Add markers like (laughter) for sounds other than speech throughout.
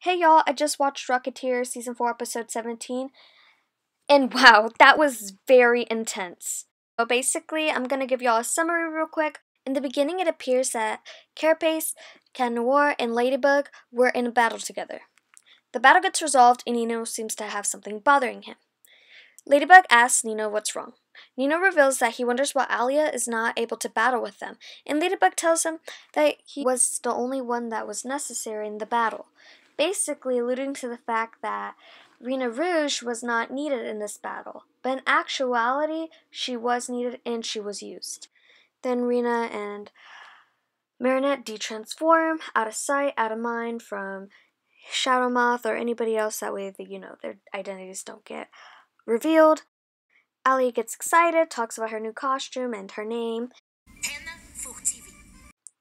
Hey y'all, I just watched Rocketeer season 4 episode 17 and (laughs) wow, that was very intense. So basically, I'm going to give y'all a summary real quick. In the beginning, it appears that Carapace, Cat Noir, and Ladybug were in a battle together. The battle gets resolved and Nino seems to have something bothering him. Ladybug asks Nino what's wrong. Nino reveals that he wonders why Alia is not able to battle with them, and Ladybug tells him that he was the only one that was necessary in the battle, basically alluding to the fact that Rena Rouge was not needed in this battle, but in actuality, she was needed and she was used. Then Rena and Marinette detransform out of sight, out of mind from Shadow Moth or anybody else. That way, you know, their identities don't get revealed. Alia gets excited, talks about her new costume and her name.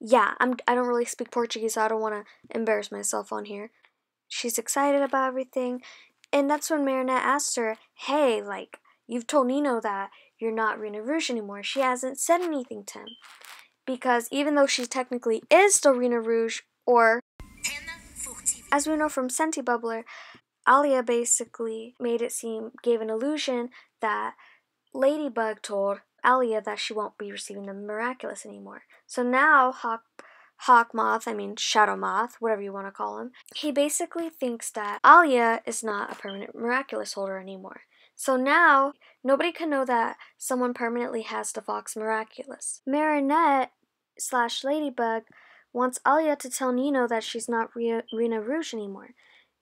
Yeah, I'm, I don't really speak Portuguese, so I don't want to embarrass myself on here. She's excited about everything, and that's when Marinette asks her, Hey, like, you've told Nino that you're not Rena Rouge anymore. She hasn't said anything to him. Because even though she technically is still Rena Rouge, or as we know from Sentibubbler, Alia basically made it seem, gave an illusion that Ladybug told Alia that she won't be receiving the miraculous anymore. So now Hawk Hawk Moth, I mean Shadow Moth, whatever you want to call him, he basically thinks that Alia is not a permanent miraculous holder anymore. So now nobody can know that someone permanently has the Fox Miraculous. Marinette slash Ladybug wants Alia to tell Nino that she's not Rena Rouge anymore.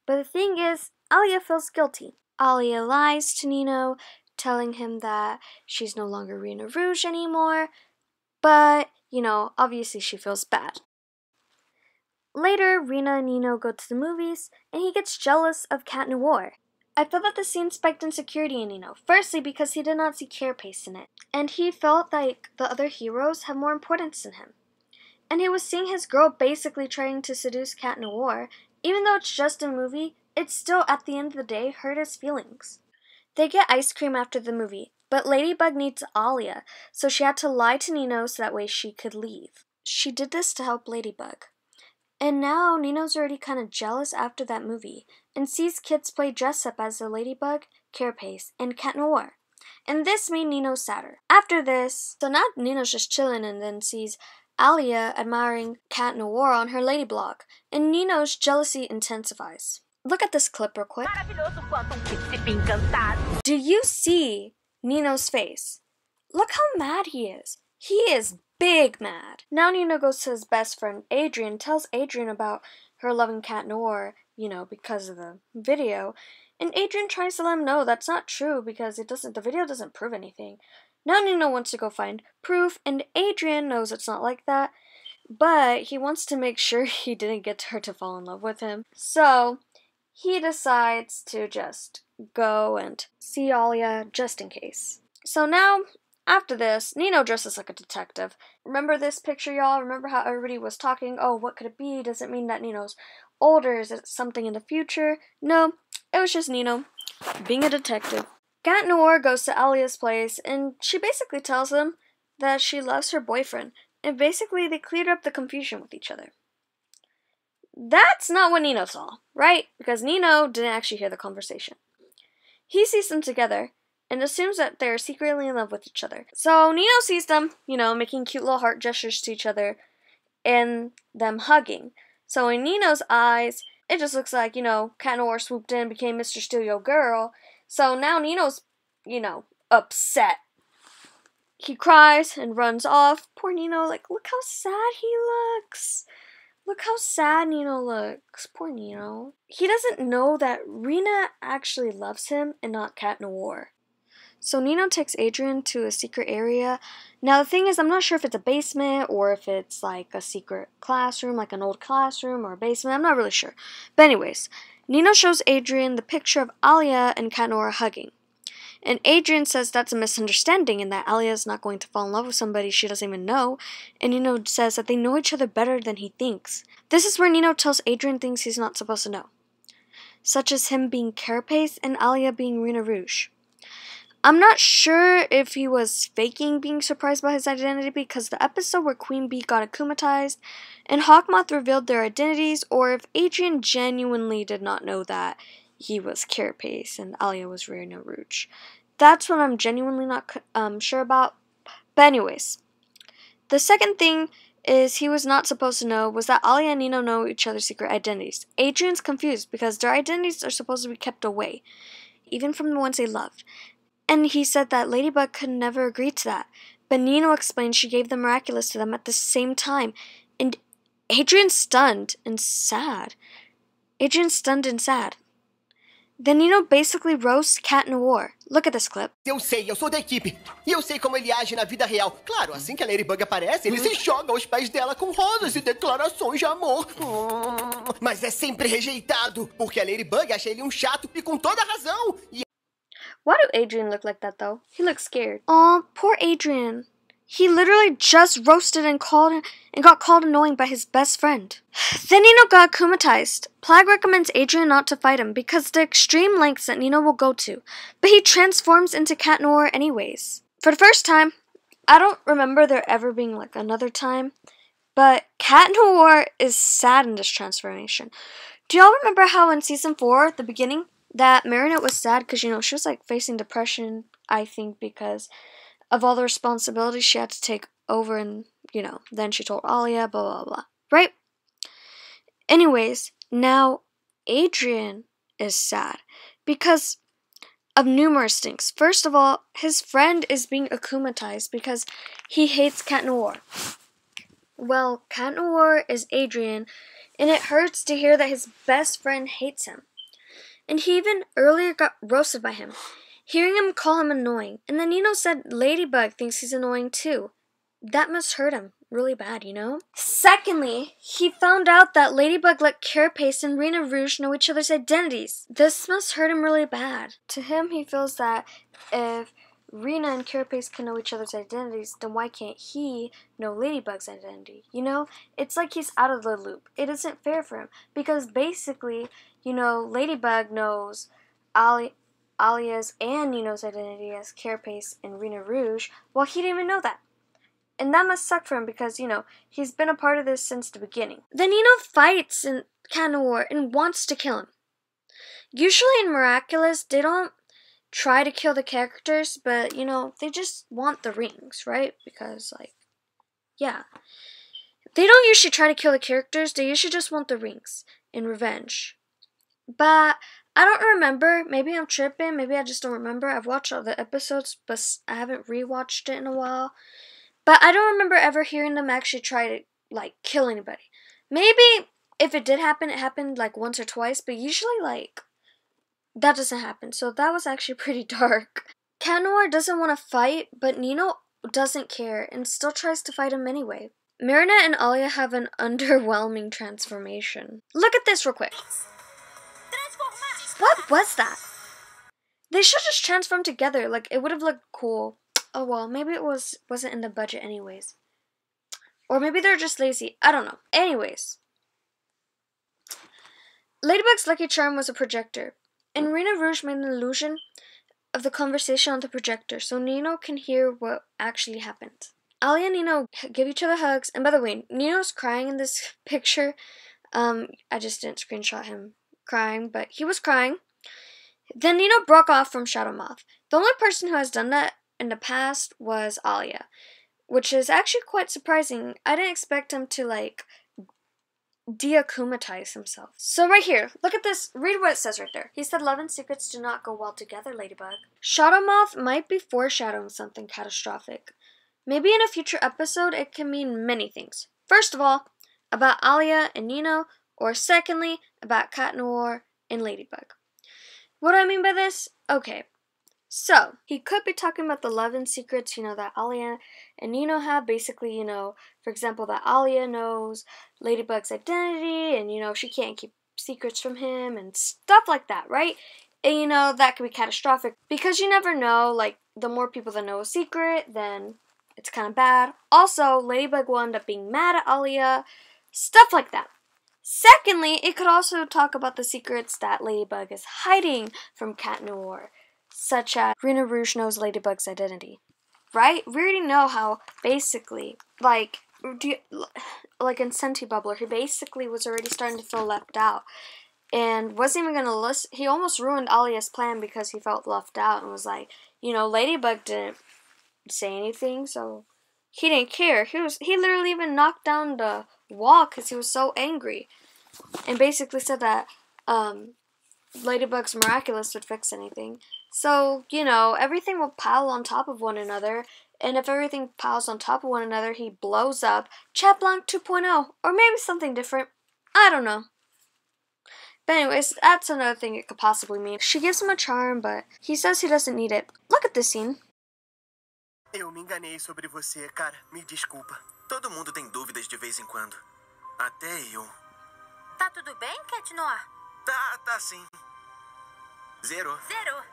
But the thing is, Alia feels guilty. Alia lies to Nino, telling him that she's no longer Rena Rouge anymore, but you know, obviously she feels bad. Later, Rena and Nino go to the movies, and he gets jealous of Cat Noir. I felt that the scene spiked insecurity in Nino, firstly because he did not see Carapace in it, and he felt like the other heroes have more importance than him. And he was seeing his girl basically trying to seduce Cat Noir, even though it's just a movie, it still, at the end of the day, hurt his feelings. They get ice cream after the movie, but Ladybug needs Alia, so she had to lie to Nino so that way she could leave. She did this to help Ladybug. And now Nino's already kind of jealous after that movie and sees kids play dress up as the Ladybug, Carapace, and Cat Noir. And this made Nino sadder. After this, so now Nino's just chilling and then sees Alia admiring Cat Noir on her lady blog, and Nino's jealousy intensifies. Look at this clip real quick. Do you see Nino's face. Look how mad he is. He is big mad. Now Nino goes to his best friend Adrian, tells Adrian about her loving Cat Noir, you know, because of the video. And Adrian tries to let him know that's not true because it doesn't the video doesn't prove anything. Now Nino wants to go find proof and Adrian knows it's not like that. But he wants to make (laughs) sure he didn't get her to fall in love with him. So he decides to just go and see Alia just in case. So now, after this, Nino dresses like a detective. Remember this picture, y'all? Remember how everybody was talking? Oh, what could it be? Does it mean that Nino's older? Is it something in the future? No, it was just Nino being a detective. Cat Noir goes to Alia's place and she basically tells him that she loves her boyfriend. And basically, they cleared up the confusion with each other. That's not what Nino saw, right? Because Nino didn't actually hear the conversation. He sees them together and assumes that they're secretly in love with each other. So Nino sees them, you know, making cute little heart gestures to each other and them hugging. So in Nino's eyes, it just looks like, you know, Cat Noir swooped in, and became Mr. Steal Your Girl. So now Nino's, you know, upset. He cries and runs off. Poor Nino, like, look how sad he looks. Look how sad Nino looks. Poor Nino. He doesn't know that Rena actually loves him and not Cat Noir. So Nino takes Adrian to a secret area. Now the thing is, I'm not sure if it's a basement or if it's like a secret classroom, like an old classroom or a basement. I'm not really sure. But anyways, Nino shows Adrian the picture of Alia and Cat Noir hugging. And Adrian says that's a misunderstanding and that Alia is not going to fall in love with somebody she doesn't even know. And Nino says that they know each other better than he thinks. This is where Nino tells Adrian things he's not supposed to know, such as him being Carapace and Alia being Rena Rouge. I'm not sure if he was faking being surprised by his identity because the episode where Queen Bee got akumatized and Hawkmoth revealed their identities, or if Adrian genuinely did not know that he was Carapace and Alia was Rena Rouge. That's what I'm genuinely not um, sure about. But anyways, the second thing is he was not supposed to know was that Alia and Nino know each other's secret identities. Adrian's confused because their identities are supposed to be kept away, even from the ones they loved. And he said that Ladybug could never agree to that. But Nino explained she gave the miraculous to them at the same time. And Adrien's stunned and sad. Adrien's stunned and sad. Then Nino basically roasts Cat Noir. Look at this clip. Eu sei, eu sou da equipe. E eu sei como ele age na vida real. Claro, assim que a Ladybug aparece, ele se joga aos pés dela com rosas e declarações de amor. Mas é sempre rejeitado, porque a Ladybug acha ele um chato e com toda razão. E Why do Adrien look like that though? He looks scared. Oh, poor Adrien. He literally just roasted and called and got called annoying by his best friend. (sighs) Then Nino got akumatized. Plagg recommends Adrian not to fight him because the extreme lengths that Nino will go to, but he transforms into Cat Noir anyways. For the first time, I don't remember there ever being like another time, but Cat Noir is sad in this transformation. Do y'all remember how in season 4, the beginning, that Marinette was sad because, you know, she was like facing depression, I think, because of all the responsibilities she had to take over and, you know, then she told Alia, blah, blah, blah. Right? Anyways, now Adrian is sad because of numerous things. First of all, his friend is being akumatized because he hates Cat Noir. Well, Cat Noir is Adrian, and it hurts to hear that his best friend hates him. And he even earlier got roasted by him hearing him call him annoying. And then Nino said Ladybug thinks he's annoying too. That must hurt him really bad, you know? Secondly, he found out that Ladybug let Carapace and Rena Rouge know each other's identities. This must hurt him really bad. To him, he feels that if Rena and Carapace can know each other's identities, then why can't he know Ladybug's identity? You know, it's like he's out of the loop. It isn't fair for him because basically, you know, Ladybug knows Ali Alia's and Nino's identity as Carapace and Rena Rouge, while he didn't even know that. And that must suck for him because, you know, he's been a part of this since the beginning. Then Nino fights in Noir and wants to kill him. Usually in Miraculous, they don't try to kill the characters, but, you know, they just want the rings, right? Because, like, yeah. They don't usually try to kill the characters, they usually just want the rings in revenge. But I don't remember. Maybe I'm tripping. Maybe I just don't remember. I've watched all the episodes, but I haven't rewatched it in a while. But I don't remember ever hearing them actually try to like kill anybody. Maybe if it did happen, it happened like once or twice, but usually like that doesn't happen. So that was actually (laughs) pretty dark. Noir doesn't want to fight, but Nino doesn't care and still tries to fight him anyway. Marinette and Alia have an (laughs) underwhelming transformation. Look at this real quick. What was that? They should just transform together. Like it would have looked cool. Oh well, maybe it was wasn't in the budget anyways. Or maybe they're just lazy. I don't know. Anyways. Ladybug's lucky charm was a projector. And Rena Rouge made an illusion of the conversation on the projector so Nino can hear what actually happened. Ali and Nino give each other hugs, and by the way, Nino's crying in this (laughs) picture. Um, I just didn't screenshot him crying, but he was crying. Then Nino broke off from Shadow Moth. The only person who has done that in the past was Alia, which is actually quite surprising. I didn't expect him to like deakumatize himself. So right here, look at this. Read what it says right there. He said love and secrets do not go well together, Ladybug. Shadow Moth might be foreshadowing something catastrophic. Maybe in a future episode it can mean many things. First of all, about Alia and Nino, or secondly, about Cat Noir and Ladybug. What do I mean by this? Okay, so he could be talking about the love and secrets, you know, that Alia and Nino have. Basically, you know, for example, that Alia knows Ladybug's identity and, you know, she can't keep secrets from him and stuff like that, right? And, you know, that could be catastrophic because you never know, like, the more people that know a secret, then it's kind of bad. Also, Ladybug will end up being mad at Alia, stuff like that. Secondly, it could also talk about the secrets that Ladybug is hiding from Cat Noir. such as Rena Rouge knows Ladybug's identity. Right? We already know how basically, like, you, like in Sentibubbler, he basically was already starting to feel left out and wasn't even gonna listen. He almost ruined Alia's plan because he felt left out and was like, you know, Ladybug didn't say anything, so he didn't care. He was he literally even knocked down the wall because he was so angry, and basically said that um, Ladybug's miraculous would fix anything. So you know everything will pile on top of one another, and if everything piles on top of one another, he blows up. Chat Blanc 2.0, or maybe something different. I don't know. But anyways, that's another thing it could possibly mean. She gives him a charm, but he says he doesn't need it. Look at this scene. Eu me enganei sobre você, cara. Me desculpa. Todo mundo tem dúvidas de vez em quando. Até eu. Tá tudo bem, Cat Noir? Tá, tá sim. Zero. Zero.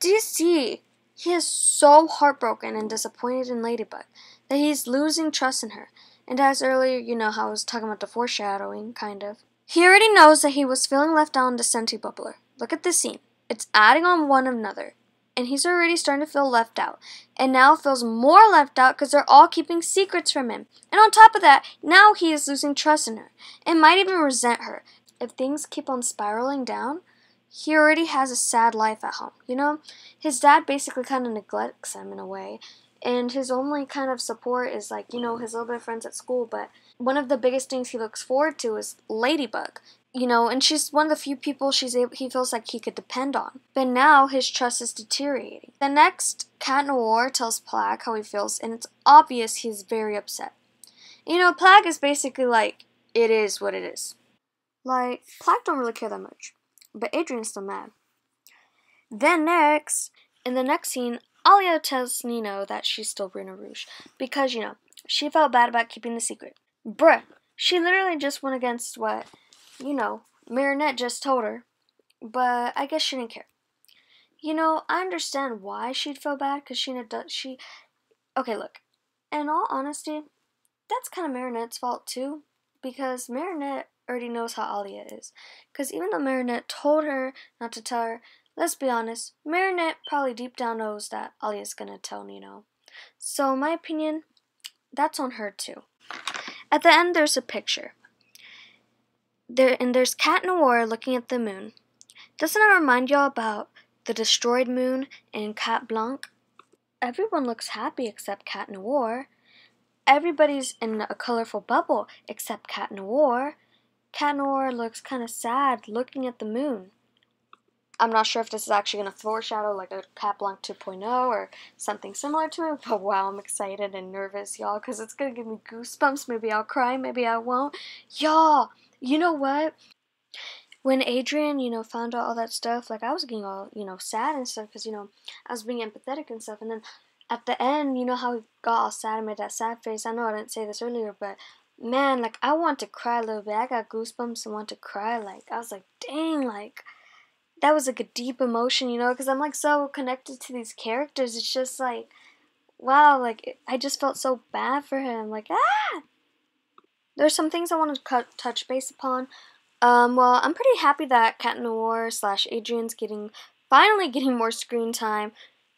Do you see? He is so heartbroken and disappointed in Ladybug that he's losing trust in her. And as earlier, you know how I was talking about the foreshadowing, kind of. He already knows that he was feeling left out in the Sentibubbler. Look at this scene. It's adding on one another. And he's already starting to feel left out. And now feels more left out because they're all keeping secrets from him. And on top of that, now he is losing trust in her. And might even resent her. If things keep on spiraling down, he already has a sad life at home. You know, his dad basically kind of neglects him in a way, and his only kind of support is like you know his little bit of friends at school. But one of the biggest things he looks forward to is Ladybug. You know, and she's one of the few people she's able, he feels like he could depend on. But now his trust is deteriorating. The next, Cat Noir tells Plagg how he feels, and it's obvious he's very upset. You know, Plagg is basically like, it is what it is. Like, Plagg don't really care that much but Adrian's still mad. Then next, in the next scene, Alia tells Nino that she's still Rena Rouge because, you know, she felt bad about keeping the secret. Bruh, she literally just went against what, you know, Marinette just told her, but I guess she didn't care. You know, I understand why she'd feel bad because she, she, okay, look, in all honesty, that's kind of Marinette's fault too because Marinette already knows how Alia is. Because even though Marinette told her not to tell her, let's be honest, Marinette probably deep down knows that Alia's gonna tell Nino. So, in my opinion, that's on her too. At the end, there's a picture. There and there's Cat Noir looking at the moon. Doesn't it remind y'all about the destroyed moon in Cat Blanc? Everyone looks happy except Cat Noir. Everybody's in a colorful bubble except Cat Noir. Cat Noir looks kind of sad looking at the moon. I'm not sure if this is actually going to foreshadow like a Cat Blanc 2.0 or something similar to it, but wow, I'm excited and nervous, y'all, because it's going to give me goosebumps. Maybe I'll cry, maybe I won't. Y'all, you know what? When Adrian, you know, found out all that stuff, like I was getting all, you know, sad and stuff because, you know, I was being empathetic and stuff. And then at the end, you know how he got all sad and made that sad face? I know I didn't say this earlier, but man, like I want to cry a little bit. I got goosebumps and want to cry. Like I was like, dang, like that was like a deep emotion, you know, because I'm like so connected to these characters. It's just like, wow, like I just felt so bad for him. Like ah, there's some things I want to touch base upon. Um, well, I'm pretty happy that Cat Noir slash Adrian's getting finally getting more screen time.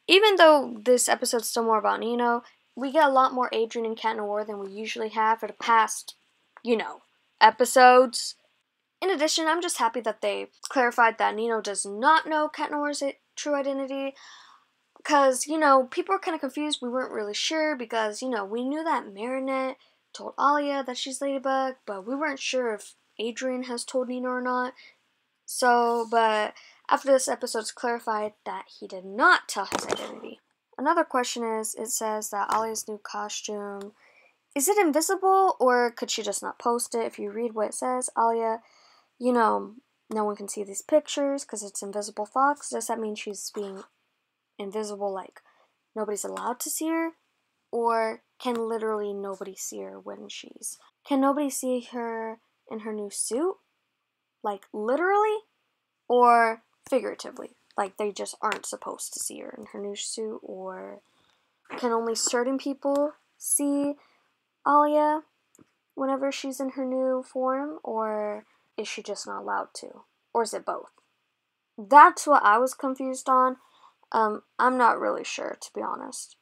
Even though this episode's still more about Nino, we get a lot more Adrian and Cat Noir than we usually have for the past, you know, episodes. In addition, I'm just happy that they clarified that Nino does not know Cat Noir's true identity. Because, you know, people were kind of confused. We weren't really sure because, you know, we knew that Marinette told Alia that she's Ladybug, but we weren't sure if Adrian has told Nino or not. So, but after this episode's clarified that he did not tell his identity. Another question is it says that Alia's new costume is it invisible or could she just not post it? If you read what it says, Alia, you know, no one can see these pictures because it's invisible fox. Does that mean she's being invisible, like nobody's allowed to see her? Or can literally nobody see her when she's. Can nobody see her in her new suit? Like literally? Or figuratively? like they just aren't supposed to see her in her new suit or can only certain people see Alia? whenever she's in her new form, or is she just not allowed to? Or is it both? That's what I was confused on. Um, I'm not really sure, to be honest.